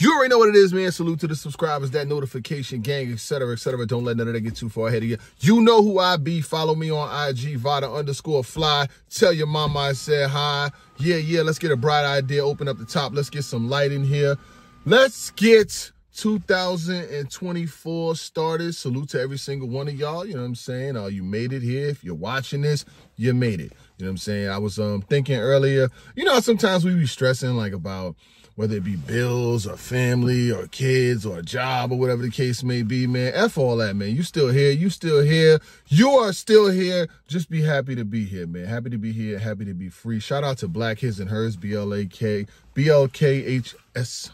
You already know what it is, man. Salute to the subscribers, that notification gang, etc., etc. Don't let none of that get too far ahead of you. You know who I be. Follow me on IG, Vada underscore fly. Tell your mama I said hi. Yeah, yeah, let's get a bright idea. Open up the top. Let's get some light in here. Let's get 2024 started. Salute to every single one of y'all. You know what I'm saying? Uh, you made it here. If you're watching this, you made it. You know what I'm saying? I was um thinking earlier, you know, sometimes we be stressing like about whether it be bills or family or kids or a job or whatever the case may be, man. F all that, man. You still here. You still here. You are still here. Just be happy to be here, man. Happy to be here. Happy to be free. Shout out to Black His and Hers, B-L-A-K, B-L-K-H-S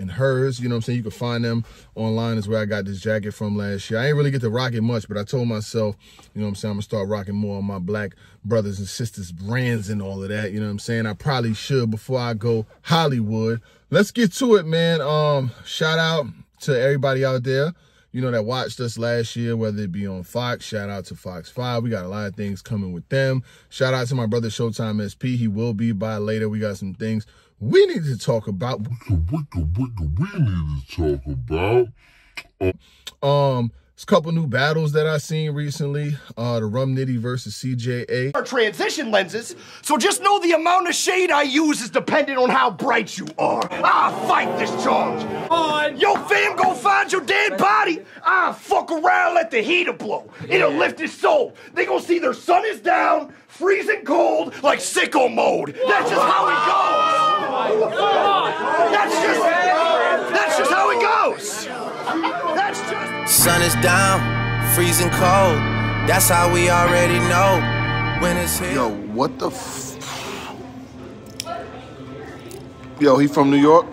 and hers. You know what I'm saying? You can find them online is where I got this jacket from last year. I ain't really get to rock it much, but I told myself, you know what I'm saying, I'm gonna start rocking more on my black brothers and sisters brands and all of that. You know what I'm saying? I probably should before I go Hollywood. Let's get to it, man. Um, shout out to everybody out there you know, that watched us last year, whether it be on Fox. Shout out to Fox 5. We got a lot of things coming with them. Shout out to my brother Showtime SP. He will be by later. We got some things we need to talk about. We need to talk about. Um, it's a couple new battles that I seen recently. Uh, the Rum Nitty versus CJA. Our transition lenses, so just know the amount of shade I use is dependent on how bright you are. Ah, fight this charge. On. Yo, fam, go find your dead body. Ah, fuck around, let the heater blow. It'll lift his soul. They gonna see their sun is down, freezing cold, like sicko mode. That's just how it goes. That's just, that's just how it goes. That's just. Sun is down, freezing cold. That's how we already know when it's here. Yo, what the f- Yo, he from New York?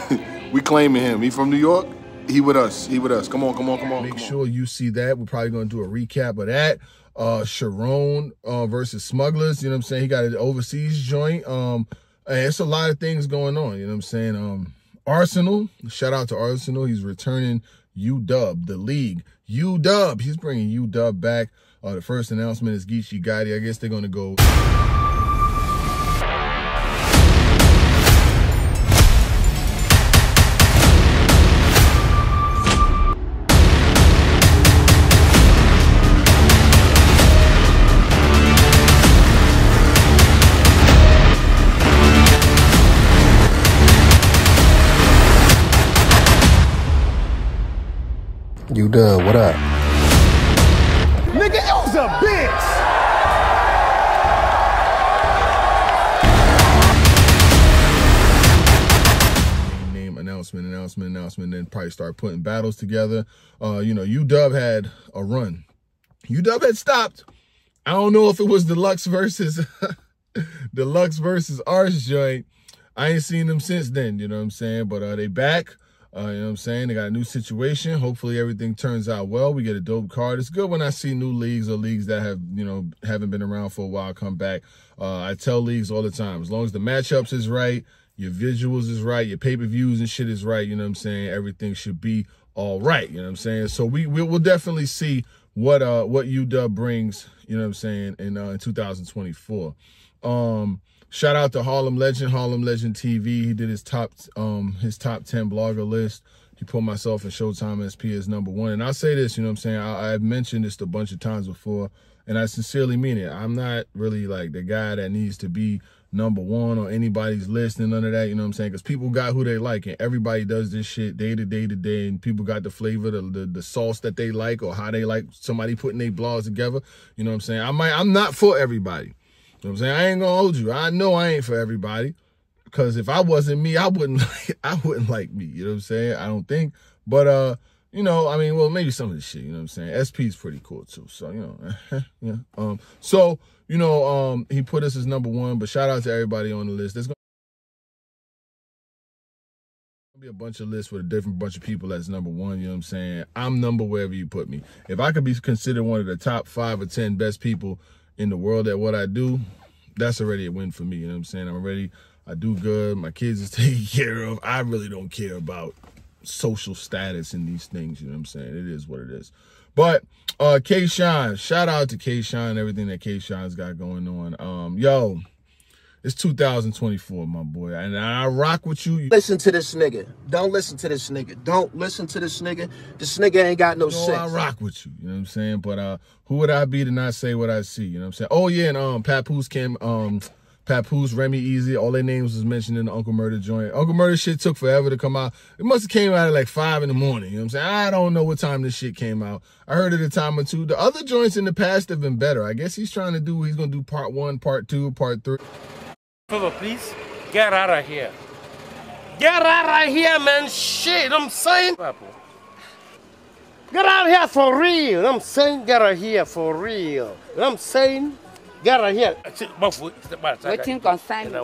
we claiming him. He from New York? He with us. He with us. Come on, come on, come on. Make come sure on. you see that. We're probably gonna do a recap of that. Uh Sharon uh versus Smugglers. You know what I'm saying? He got an overseas joint. Um and it's a lot of things going on. You know what I'm saying? Um Arsonal. Shout out to Arsonal. He's returning UW, the league. UW. He's bringing UW back. Uh, the first announcement is Geechi Gotti. I guess they're going to go. You done, what up? Nigga, you's a bitch! Name announcement, announcement, announcement, then probably start putting battles together. Uh, you know, UW had a run. UW had stopped. I don't know if it was Deluxe versus Deluxe versus Arse joint. I ain't seen them since then, you know what I'm saying? But uh, they back. Uh, you know what I'm saying? They got a new situation. Hopefully everything turns out well. We get a dope card. It's good when I see new leagues or leagues that have, you know, haven't been around for a while come back. Uh, I tell leagues all the time, as long as the matchups is right, your visuals is right, your pay-per-views and shit is right, you know what I'm saying? Everything should be all right, you know what I'm saying? So we, we will definitely see what uh what UW brings, you know what I'm saying, in uh in 2024. Um Shout out to Harlem Legend, Harlem Legend TV. He did his top um his top 10 blogger list. He put myself and Showtime SP as number one. And I'll say this, you know what I'm saying? I, I've mentioned this a bunch of times before, and I sincerely mean it. I'm not really like the guy that needs to be number one on anybody's list and none of that, you know what I'm saying? Because people got who they like, and everybody does this shit day to day to day, and people got the flavor, the, the, the sauce that they like, or how they like somebody putting their blogs together. You know what I'm saying? I might, I'm not for everybody. You know what I'm saying? I ain't gonna hold you. I know I ain't for everybody. Cause if I wasn't me, I wouldn't I wouldn't like me. You know what I'm saying? I don't think. But uh, you know, I mean, well, maybe some of the shit, you know what I'm saying? SP is pretty cool too. So, you know, yeah. Um, so, you know, um, he put us as number one, but shout out to everybody on the list. There's gonna be a bunch of lists with a different bunch of people as number one, you know what I'm saying? I'm number wherever you put me. If I could be considered one of the top five or ten best people in the world at what I do, that's already a win for me. You know what I'm saying? I'm already, I do good. My kids is taken care of. I really don't care about social status and these things. You know what I'm saying? It is what it is. But uh K Shine, shout out to K Shine, everything that K Shine's got going on. Um, yo, It's 2024, my boy, and I rock with you. Listen to this nigga. Don't listen to this nigga. Don't listen to this nigga. This nigga ain't got no You know, I rock with you. You know what I'm saying? But uh, who would I be to not say what I see? You know what I'm saying? Oh yeah, and um, Papoose came, um, Papoose, Remy Easy, all their names was mentioned in the Uncle Murder joint. Uncle Murder shit took forever to come out. It must have came out at like five in the morning. You know what I'm saying? I don't know what time this shit came out. I heard it a time or two. The other joints in the past have been better. I guess he's trying to do. He's gonna do part one, part two, part three. Favor, please. Get out of here. Get out of here, man. Shit, I'm saying. Get out of here for real. I'm saying get out of here for real. I'm saying get out of here. Wetin concern me?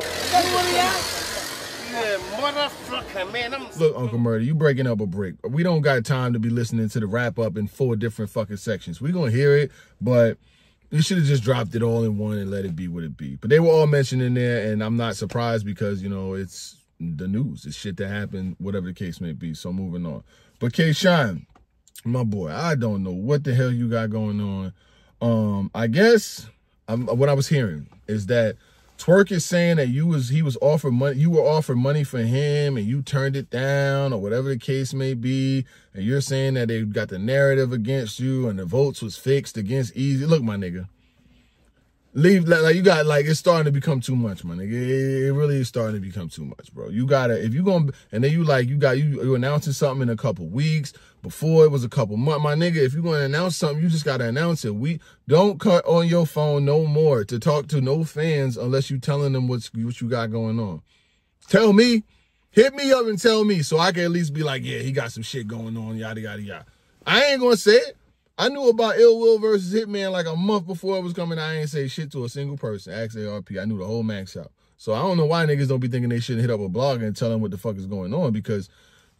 Yeah, motherfucker, man. I'm Look, Uncle Murder, you breaking up a break. We don't got time to be listening to the wrap up in four different fucking sections. We gonna hear it, but you should have just dropped it all in one and let it be what it be. But they were all mentioned in there, and I'm not surprised because you know it's the news. It's shit that happened, whatever the case may be. So moving on. But K Shine, my boy, I don't know what the hell you got going on. Um, I guess um, what I was hearing is that Twerk is saying that you was he was offered money, you were offered money for him, and you turned it down, or whatever the case may be. And you're saying that they got the narrative against you, and the votes was fixed against Easy. Look, my nigga, leave like, you got like it's starting to become too much, my nigga. It, it really is starting to become too much, bro. You gotta if you gonna and then you like you got you you announcing something in a couple weeks. Before it was a couple months, my nigga. If you gonna announce something, you just gotta announce it. We don't cut on your phone no more to talk to no fans unless you telling them what's what you got going on. Tell me, hit me up and tell me so I can at least be like, yeah, he got some shit going on, yada yada yada. I ain't gonna say it. I knew about Ill Will versus Hitman like a month before it was coming. I ain't say shit to a single person. Ask ARP. I knew the whole max out. So I don't know why niggas don't be thinking they shouldn't hit up a blog and tell them what the fuck is going on because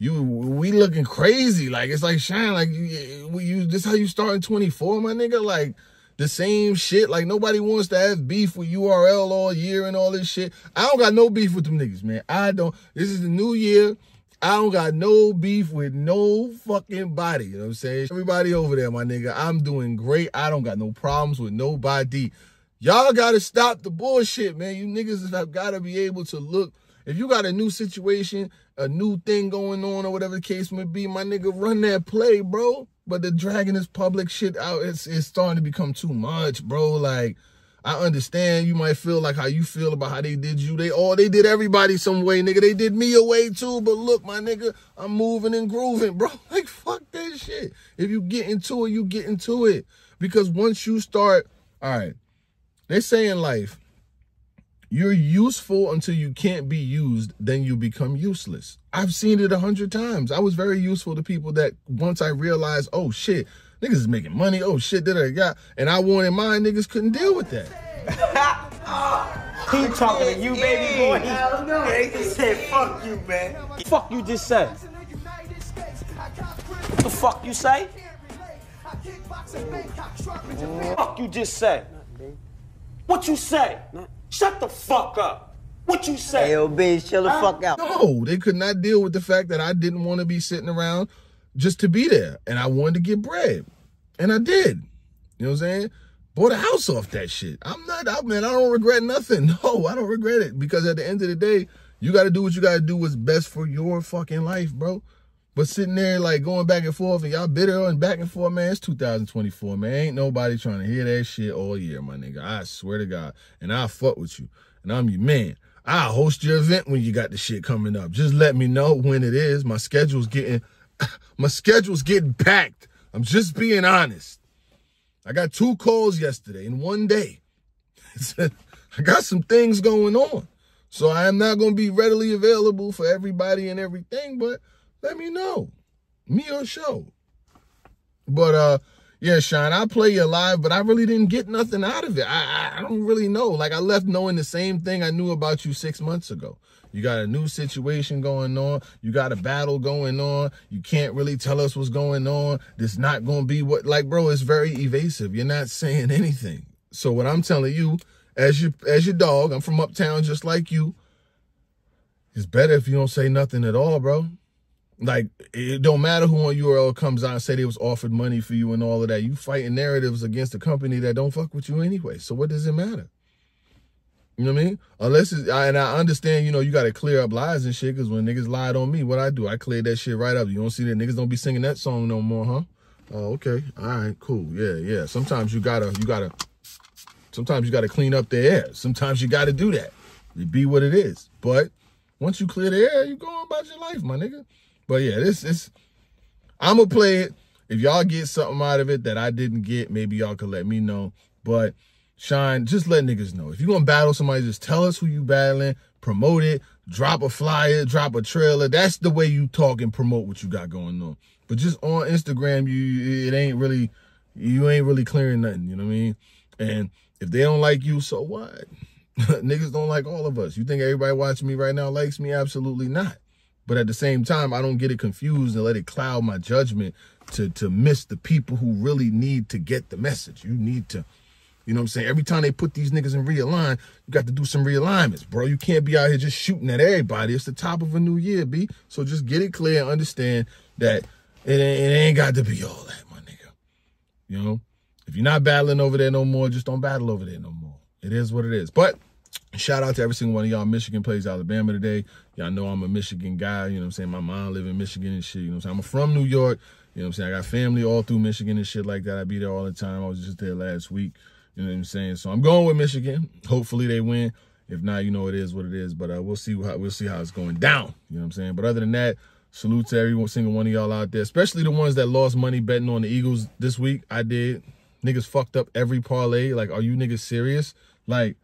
you we looking crazy. Like it's like shine. Like you, you this how you start in 24, my nigga. Like the same shit. Like nobody wants to have beef with URL all year and all this shit. I don't got no beef with them niggas, man. I don't. This is the new year. I don't got no beef with no fucking body. You know what I'm saying? Everybody over there, my nigga. I'm doing great. I don't got no problems with nobody. Y'all gotta stop the bullshit, man. You niggas have gotta be able to look. If you got a new situation, a new thing going on, or whatever the case may be, my nigga, run that play, bro. But the dragging this public shit out, it's it's starting to become too much, bro. Like, I understand you might feel like how you feel about how they did you. They all they did everybody some way, nigga. They did me a way too. But look, my nigga, I'm moving and grooving, bro. Like fuck that shit. If you get into it, you get into it. Because once you start, all right, they say in life, you're useful until you can't be used, then you become useless. I've seen it a hundred times. I was very useful to people that once I realized, oh shit, niggas is making money. Oh shit, that I got, and I wanted mine. Niggas couldn't deal with that. He talking to you, baby boy. Hell no. He said, fuck you, man. Fuck you just said. What the fuck you say? Fuck you just said. What you say? Shut the fuck up. What you say? AOB, chill the fuck out. No, they could not deal with the fact that I didn't want to be sitting around just to be there, and I wanted to get bread, and I did. You know what I'm saying? Bought a house off that shit. I'm not out, man. I don't regret nothing. No, I don't regret it because at the end of the day, you got to do what you got to do what's best for your fucking life, bro. But sitting there like going back and forth and y'all bitter and back and forth, man, it's 2024, man. Ain't nobody trying to hear that shit all year, my nigga. I swear to God. And I fuck with you. And I'm your man. I'll host your event when you got the shit coming up. Just let me know when it is. My schedule's getting my schedule's getting packed. I'm just being honest. I got two calls yesterday in one day. I got some things going on. So I am not going to be readily available for everybody and everything, but let me know. Me or show. But uh yeah, Sean, I play you live, but I really didn't get nothing out of it. I, I I don't really know. Like I left knowing the same thing I knew about you six months ago. You got a new situation going on. You got a battle going on. You can't really tell us what's going on. This not gonna be what like, bro, it's very evasive. You're not saying anything. So what I'm telling you, as you as your dog, I'm from uptown just like you. It's better if you don't say nothing at all, bro. Like it don't matter who on URL comes out and say they was offered money for you and all of that. You fighting narratives against a company that don't fuck with you anyway. So what does it matter? You know what I mean? Unless it's, and I understand, you know, you got to clear up lies and shit. Because when niggas lied on me, what I do, I cleared that shit right up. You don't see that niggas don't be singing that song no more, huh? Oh, okay. All right, cool. Yeah, yeah. Sometimes you gotta, you gotta. Sometimes you gotta clean up the air. Sometimes you gotta do that. It be what it is. But once you clear the air, you go on about your life, my nigga. But yeah, this is. I'm gonna play it. If y'all get something out of it that I didn't get, maybe y'all could let me know. But Shine, just let niggas know. If you're gonna battle somebody, just tell us who you battling, promote it, drop a flyer, drop a trailer. That's the way you talk and promote what you got going on. But just on Instagram, you it ain't really you ain't really clearing nothing, you know what I mean? And if they don't like you, so what? Niggas don't like all of us. You think everybody watching me right now likes me? Absolutely not. But at the same time, I don't get it confused and let it cloud my judgment to to miss the people who really need to get the message. You need to you know what I'm saying? Every time they put these niggas in realign, you got to do some realignments, bro. You can't be out here just shooting at everybody. It's the top of a new year, B. So just get it clear and understand that it ain't, it ain't got to be all that, my nigga. You know? If you're not battling over there no more, just don't battle over there no more. It is what it is. But shout out to every single one of y'all. Michigan plays Alabama today. Y'all know I'm a Michigan guy. You know what I'm saying? My mom live in Michigan and shit. You know what I'm saying? I'm from New York. You know what I'm saying? I got family all through Michigan and shit like that. I be there all the time. I was just there last week. You know what I'm saying? So I'm going with Michigan. Hopefully they win. If not, you know it is what it is. But uh, we'll see how we'll see how it's going down. You know what I'm saying? But other than that, salute to every single one of y'all out there, especially the ones that lost money betting on the Eagles this week. I did. Niggas fucked up every parlay. Like, are you niggas serious? Like,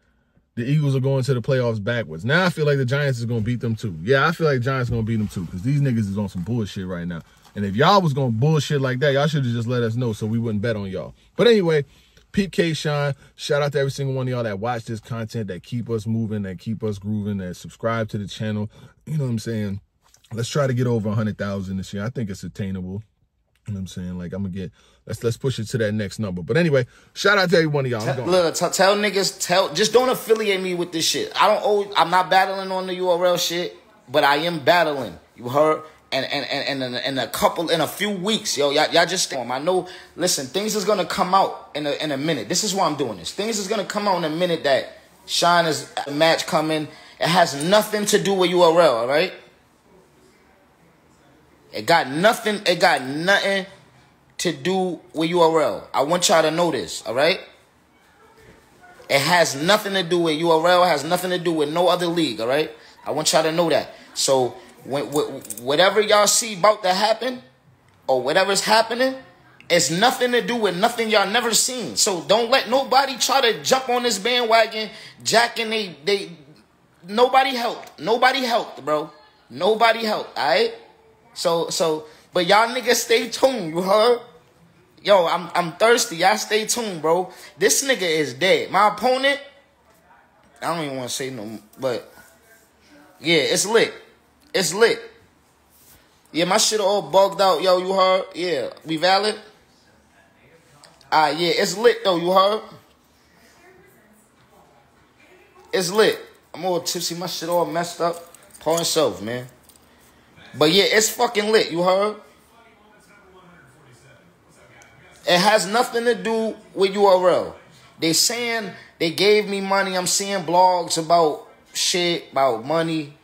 the Eagles are going to the playoffs backwards. Now I feel like the Giants is gonna beat them too. Yeah, I feel like Giants gonna beat them too because these niggas is on some bullshit right now. And if y'all was gonna bullshit like that, y'all should have just let us know so we wouldn't bet on y'all. But anyway, Pete K Shine, shout out to every single one of y'all that watch this content, that keep us moving, that keep us grooving, that subscribe to the channel. You know what I'm saying? Let's try to get over 100,000 this year. I think it's attainable. You know what I'm saying? Like I'm gonna get let's let's push it to that next number. But anyway, shout out to every one of y'all. Tell, look, t- tell niggas, tell just don't affiliate me with this shit. I don't owe I'm not battling on the URL shit, but I am battling. You heard? and and and and in a couple in a few weeks, yo, y'all, y'all just I know. Listen, things is gonna come out in a in a minute. This is why I'm doing this. Things is gonna come out in a minute that Shine is a match coming. It has nothing to do with URL, all right? It got nothing. It got nothing to do with URL. I want y'all to know this, all right? It has nothing to do with URL. Has nothing to do with no other league, all right? I want y'all to know that. So when, whatever y'all see about to happen or whatever's happening, it's nothing to do with nothing y'all never seen. So don't let nobody try to jump on this bandwagon, jacking they they nobody helped. Nobody helped, bro. Nobody helped, alright? So so but y'all niggas stay tuned, you heard? Yo, I'm I'm thirsty. Y'all stay tuned, bro. This nigga is dead. My opponent, I don't even want to say no, but yeah, it's lit. It's lit. Yeah, my shit all bugged out. Yo, you heard? Yeah, we valid? Ah, yeah, it's lit though, you heard? It's lit. I'm all tipsy, my shit all messed up. Pour himself, man. But yeah, it's fucking lit, you heard? It has nothing to do with URL. They saying they gave me money. I'm seeing blogs about shit, about money.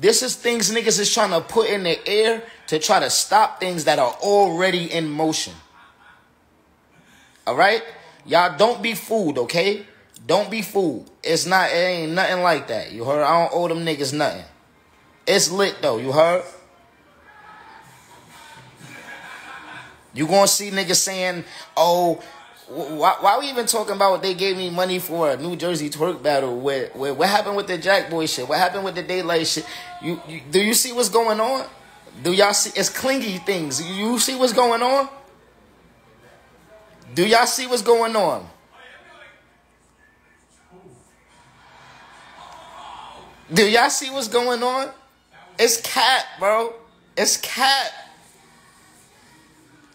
This is things niggas is trying to put in the air to try to stop things that are already in motion. All right? Y'all don't be fooled, okay? Don't be fooled. It's not, it ain't nothing like that. You heard? I don't owe them niggas nothing. It's lit though, you heard? You gonna see niggas saying, oh, why, why we even talking about they gave me money for a New Jersey twerk battle? Where, where what happened with the Jack Boy shit? What happened with the Daylight shit? You, you do you see what's going on? Do y'all see? It's clingy things. You see what's going on? Do y'all see what's going on? Do y'all see what's going on? It's cat, bro. It's cat.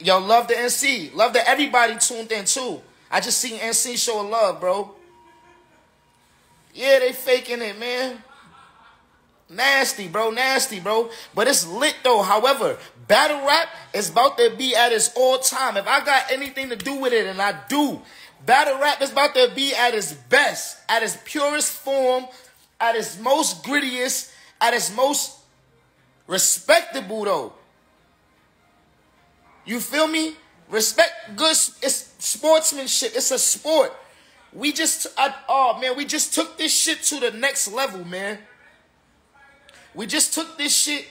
Yo, love the NC. Love that everybody tuned in too. I just seen NC show of love, bro. Yeah, they faking it, man. Nasty, bro. Nasty, bro. But it's lit though. However, battle rap is about to be at its all time. If I got anything to do with it, and I do, Battle rap is about to be at its best, at its purest form, at its most grittiest, at its most respectable though. You feel me? Respect good it's sportsmanship. It's a sport. We just I, oh man, we just took this shit to the next level, man. We just took this shit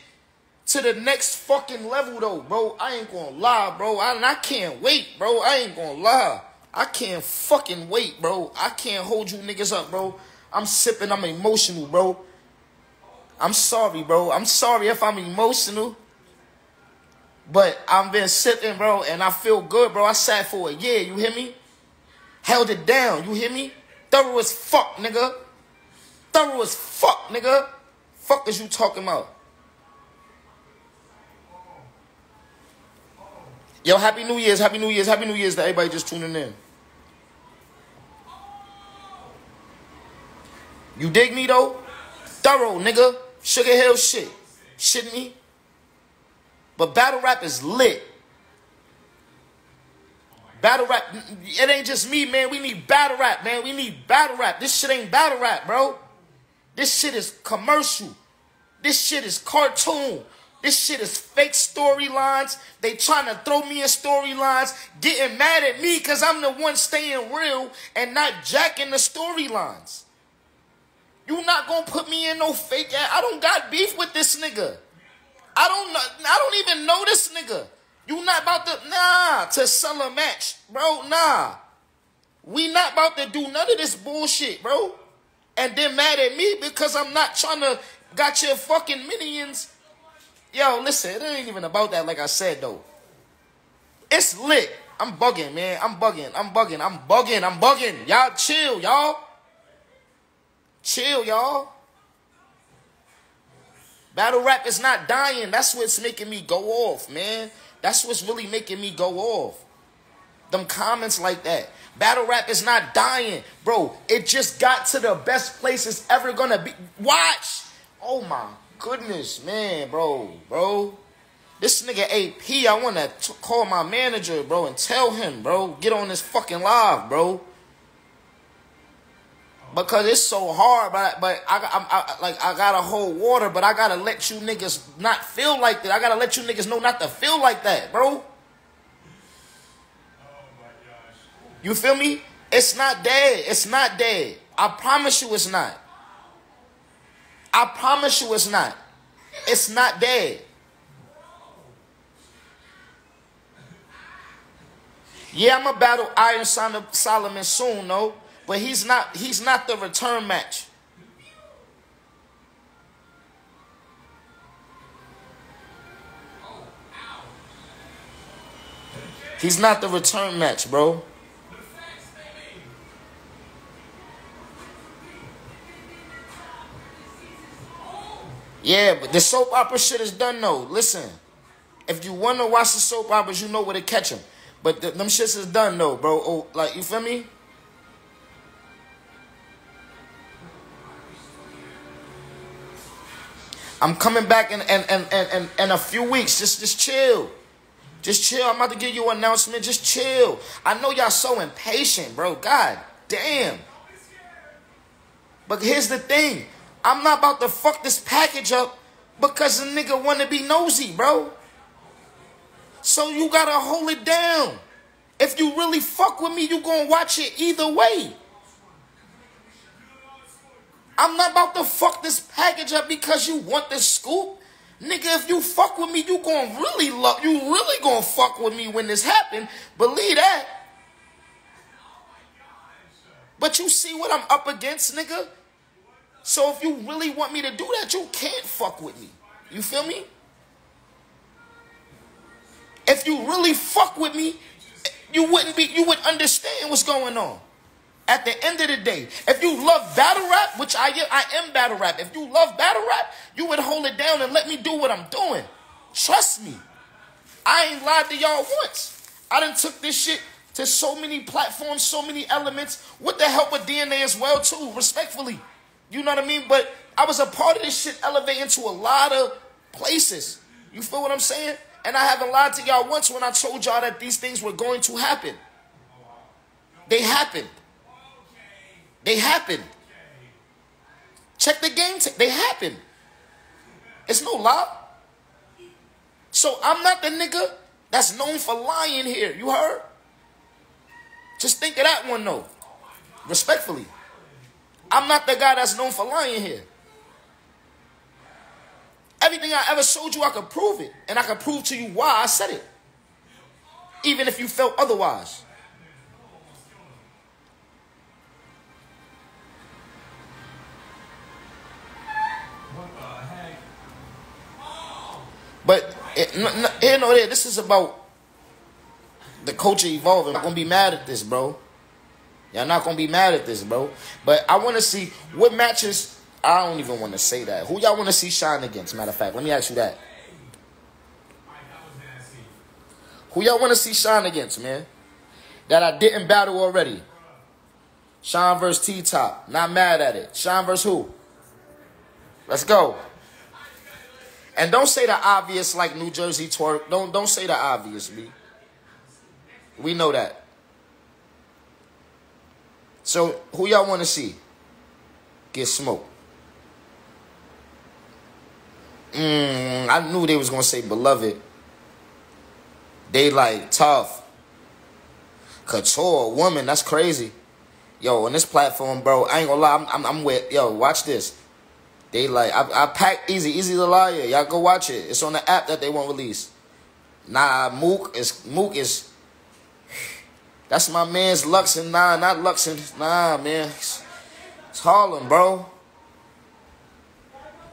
to the next fucking level though, bro. I ain't gonna lie, bro. I, I can't wait, bro. I ain't gonna lie. I can't fucking wait, bro. I can't hold you niggas up, bro. I'm sipping, I'm emotional, bro. I'm sorry, bro. I'm sorry if I'm emotional. But I've been sipping, bro, and I feel good, bro. I sat for a year, you hear me? Held it down, you hear me? Thorough as fuck, nigga. Thorough as fuck, nigga. Fuck is you talking about? Yo, Happy New Year's, Happy New Year's, Happy New Year's to everybody just tuning in. You dig me though? Thorough, nigga. Sugar Hill shit. Shitting me? But battle rap is lit. Battle rap, it ain't just me, man. We need battle rap, man. We need battle rap. This shit ain't battle rap, bro. This shit is commercial. This shit is cartoon. This shit is fake storylines. They trying to throw me in storylines, getting mad at me because I'm the one staying real and not jacking the storylines. You not gonna put me in no fake ass. I don't got beef with this nigga. I don't know. I don't even know this nigga. You not about to nah to sell a match, bro. Nah, we not about to do none of this bullshit, bro. And then mad at me because I'm not trying to got your fucking minions. Yo, listen, it ain't even about that. Like I said though, it's lit. I'm bugging, man. I'm bugging. I'm bugging. I'm bugging. I'm bugging. Y'all chill, y'all. Chill, y'all. Battle rap is not dying. That's what's making me go off, man. That's what's really making me go off. Them comments like that. Battle rap is not dying. Bro, it just got to the best place it's ever gonna be. Watch. Oh my goodness, man, bro, bro. This nigga AP, I wanna call my manager, bro, and tell him, bro, get on this fucking live, bro because it's so hard. But but I, I, I like I gotta hold water, but I gotta let you niggas not feel like that. I gotta let you niggas know not to feel like that, bro. You feel me? It's not dead. It's not dead. I promise you, it's not. I promise you, it's not. It's not dead. Yeah, I'm gonna battle Iron Solomon soon, though. But he's not he's not the return match. He's not the return match, bro. Yeah, but the soap opera shit is done though. Listen, if you want to watch the soap operas, you know where to catch them. But the, them shits is done though, bro. Oh, like you feel me? I'm coming back in, in, in, in, in a few weeks. Just, just chill. Just chill. I'm about to give you an announcement. Just chill. I know y'all so impatient, bro. God damn. But here's the thing. I'm not about to fuck this package up because a nigga want to be nosy, bro. So you got to hold it down. If you really fuck with me, you going to watch it either way. I'm not about to fuck this package up because you want the scoop. Nigga, if you fuck with me, you gonna really love, you really gonna fuck with me when this happen. Believe that. But you see what I'm up against, nigga? So if you really want me to do that, you can't fuck with me. You feel me? If you really fuck with me, you wouldn't be, you would understand what's going on. At the end of the day, if you love battle rap, which I I am battle rap. If you love battle rap, you would hold it down and let me do what I'm doing. Trust me. I ain't lied to y'all once. I done took this shit to so many platforms, so many elements, with the help of DNA as well, too, respectfully. You know what I mean? But I was a part of this shit elevating to a lot of places. You feel what I'm saying? And I haven't lied to y'all once when I told y'all that these things were going to happen. They happen. They happen. Check the game. T- they happen. It's no lie. So I'm not the nigga that's known for lying here. You heard? Just think of that one though. Respectfully. I'm not the guy that's known for lying here. Everything I ever showed you, I could prove it. And I could prove to you why I said it. Even if you felt otherwise. But it, n- n- you know, this is about the culture evolving. I'm gonna be mad at this, bro. Y'all not gonna be mad at this, bro. But I want to see what matches. I don't even want to say that. Who y'all want to see shine against? Matter of fact, let me ask you that. Who y'all want to see shine against, man? That I didn't battle already. Sean versus T Top. Not mad at it. Sean versus who? Let's go. And don't say the obvious like New Jersey twerk. Don't don't say the obvious, B. We know that. So who y'all want to see get smoked? Mm, I knew they was gonna say beloved. They like tough. Couture, woman, that's crazy. Yo, on this platform, bro, I ain't gonna lie, I'm, I'm, I'm with, yo, watch this. They like, I, I pack Easy, Easy the Liar. Y'all go watch it. It's on the app that they won't release. Nah, Mook is, Mook is, that's my man's Luxon. Nah, not Luxon. Nah, man. It's, it's Harlem, bro.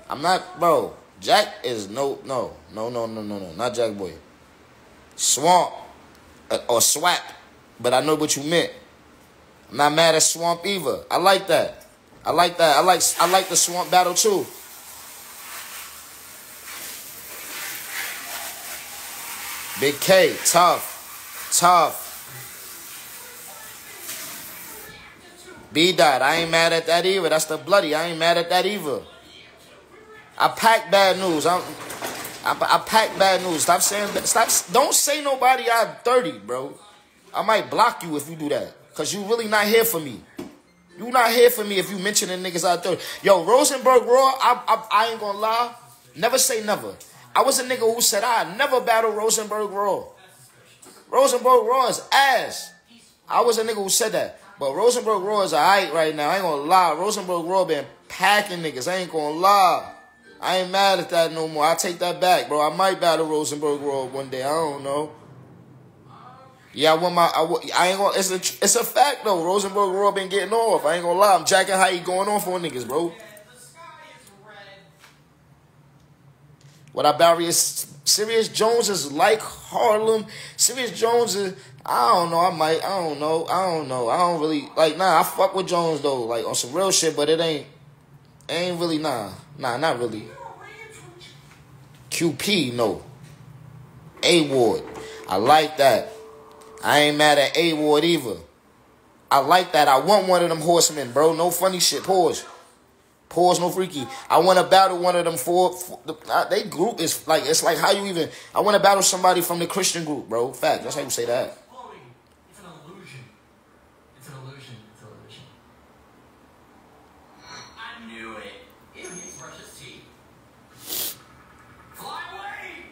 I'm not, bro. Jack is no, no, no, no, no, no, no. Not Jack Boy. Swamp uh, or Swap. But I know what you meant. I'm not mad at Swamp either. I like that. I like that. I like I like the Swamp battle too. Big K, tough, tough. B dot, I ain't mad at that either. That's the bloody. I ain't mad at that either. I pack bad news. I'm, I, I pack bad news. Stop saying. Stop. Don't say nobody. I'm 30, bro. I might block you if you do that. Cause you really not here for me. You not here for me if you mentioning niggas out there. Yo, Rosenberg Raw, I, I, I ain't gonna lie. Never say never. I was a nigga who said I never battle Rosenberg Raw. Rosenberg Raw is ass. I was a nigga who said that. But Rosenberg Raw is alright right now. I ain't gonna lie. Rosenberg Raw been packing niggas. I ain't gonna lie. I ain't mad at that no more. I take that back, bro. I might battle Rosenberg Raw one day. I don't know. Yeah, I want my. I, I ain't gonna. It's a. It's a fact though. Rosenberg Raw been getting off. I ain't gonna lie. I'm jacking how he going on for niggas, bro. What I is Serius Jones is like Harlem. Serius Jones is. I don't know. I might. I don't know. I don't know. I don't really like. Nah, I fuck with Jones though. Like on some real shit, but it ain't. Ain't really. Nah. Nah, not really. QP no. A Ward. I like that. I ain't mad at A Ward either. I like that. I want one of them horsemen, bro. No funny shit. Pause. Pause, no freaky. I want to battle one of them four. four the, uh, they group is like it's like how you even. I want to battle somebody from the Christian group, bro. Fact. That's how you say that. It's an illusion. It's an illusion. It's an illusion. I knew it. It brushes teeth. Fly away!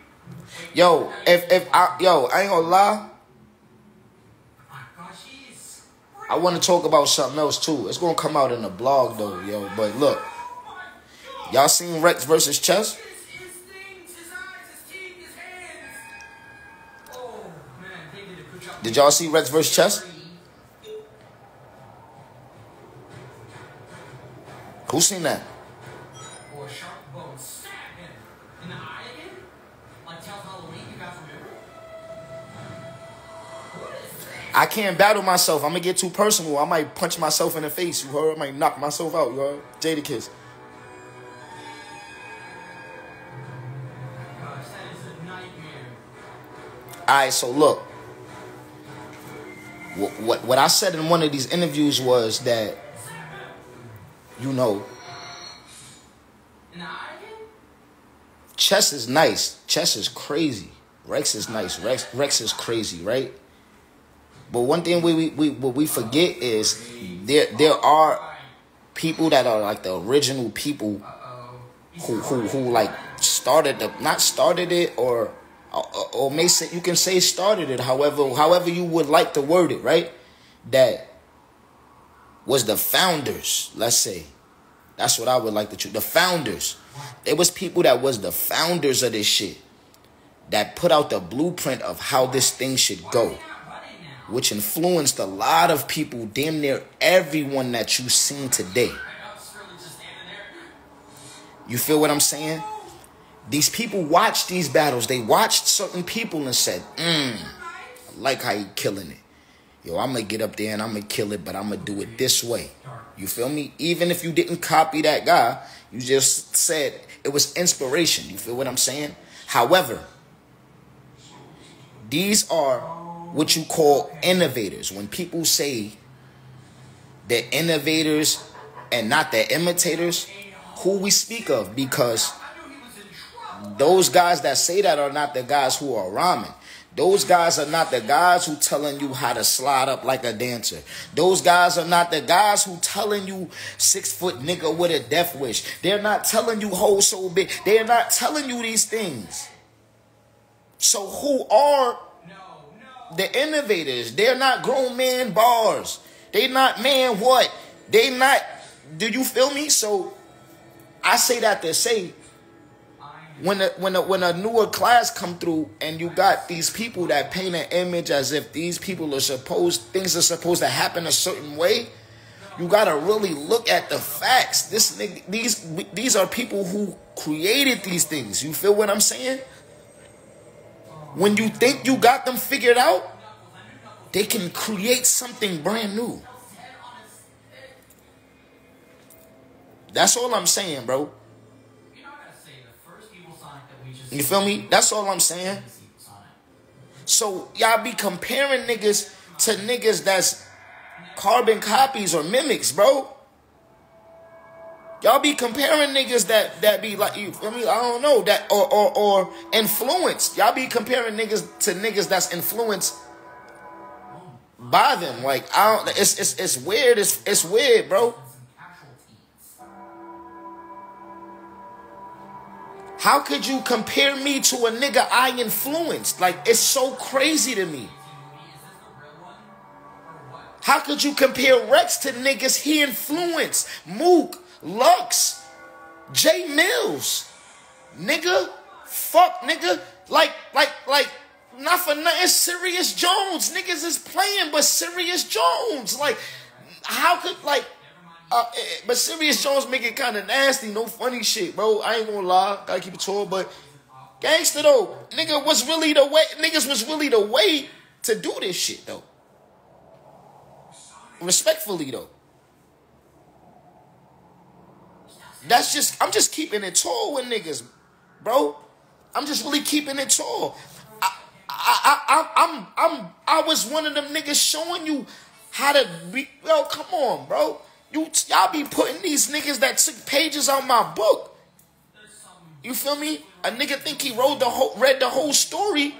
Yo, if if I yo, I ain't gonna lie. I want to talk about something else too. It's gonna come out in the blog though, yo. But look, y'all seen Rex versus Chess? Did y'all see Rex versus Chess? Who seen that? I can't battle myself. I'm gonna get too personal. I might punch myself in the face. You heard? I might knock myself out. You heard? Jadakiss. Gosh, that is a nightmare. All right, so look. What, what what I said in one of these interviews was that, you know, In the eye again? chess is nice. Chess is crazy. Rex is nice. Rex Rex is crazy, right? But one thing we, we, we what we forget is there there are people that are like the original people who who who like started the not started it or or, or may say you can say started it however however you would like to word it right? That was the founders let's say. That's what I would like to choose the founders. There was people that was the founders of this shit that put out the blueprint of how this thing should go which influenced a lot of people damn near everyone that you've seen today you feel what I'm saying? These people watched these battles. They watched certain people and said, mm, I like how you killing it. Yo, I'm going to get up there and I'm going to kill it, but I'm going to do it this way. You feel me? Even if you didn't copy that guy, you just said it was inspiration. You feel what I'm saying? However, these are what you call innovators. When people say they're innovators and not they're imitators, who we speak of because those guys that say that are not the guys who are rhyming. Those guys are not the guys who telling you how to slide up like a dancer. Those guys are not the guys who telling you six foot nigga with a death wish. They're not telling you whole so big. They're not telling you these things. So who are the innovators? They're not grown man bars. They not man what? They not. Do you feel me? So I say that to say when a, when a, when a newer class come through and you got these people that paint an image as if these people are supposed things are supposed to happen a certain way, you gotta really look at the facts. This these these are people who created these things. You feel what I'm saying? When you think you got them figured out, they can create something brand new. That's all I'm saying, bro. You feel me? That's all I'm saying. So y'all be comparing niggas to niggas that's carbon copies or mimics, bro. Y'all be comparing niggas that that be like you feel me? I don't know that or or or influenced. Y'all be comparing niggas to niggas that's influenced by them. Like I don't. It's it's it's weird. It's it's weird, bro. How could you compare me to a nigga I influenced? Like, it's so crazy to me. How could you compare Rex to niggas he influenced? Mook, Lux, Jay Mills. Nigga, fuck, nigga. Like, like, like, not for nothing, Serius Jones. Niggas is playing, but Serius Jones. Like, how could, like, uh, eh, eh, but Serius Jones make it kind of nasty, no funny shit, bro. I ain't gonna lie, gotta keep it tall, but gangster though, nigga was really the way, niggas was really the way to do this shit though. Respectfully though. That's just, I'm just keeping it tall with niggas, bro. I'm just really keeping it tall. I, I, I, I'm, I'm, I was one of them niggas showing you how to be. Yo, come on, bro. You y'all be putting these niggas that took pages out my book. You feel me? A nigga think he wrote the whole read the whole story.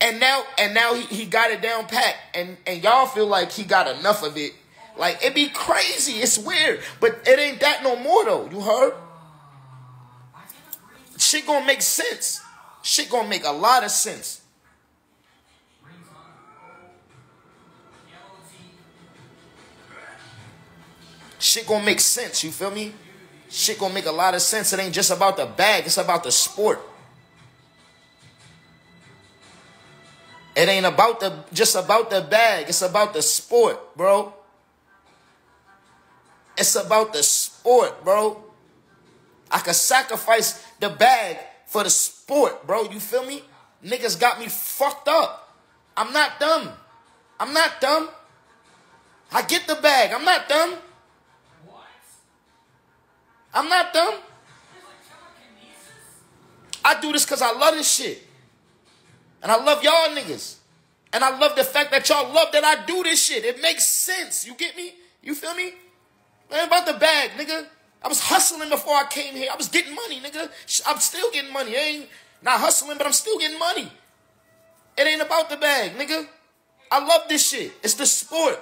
And now and now he, he got it down pat and, and y'all feel like he got enough of it. Like it be crazy. It's weird. But it ain't that no more though. You heard? Shit gonna make sense. Shit gonna make a lot of sense. shit gonna make sense. You feel me? Shit gonna make a lot of sense. It ain't just about the bag, it's about the sport. It ain't about the just about the bag, it's about the sport, bro. It's about the sport, bro. I could sacrifice the bag for the sport, bro. You feel me? Niggas got me fucked up. I'm not dumb. I'm not dumb. I get the bag. I'm not dumb. What? I'm not dumb. I do this because I love this shit. And I love y'all niggas. And I love the fact that y'all love that I do this shit. It makes sense. You get me? You feel me? Man, about the bag, nigga. I was hustling before I came here. I was getting money, nigga. I'm still getting money. I ain't not hustling, but I'm still getting money. It ain't about the bag, nigga. I love this shit. It's the sport.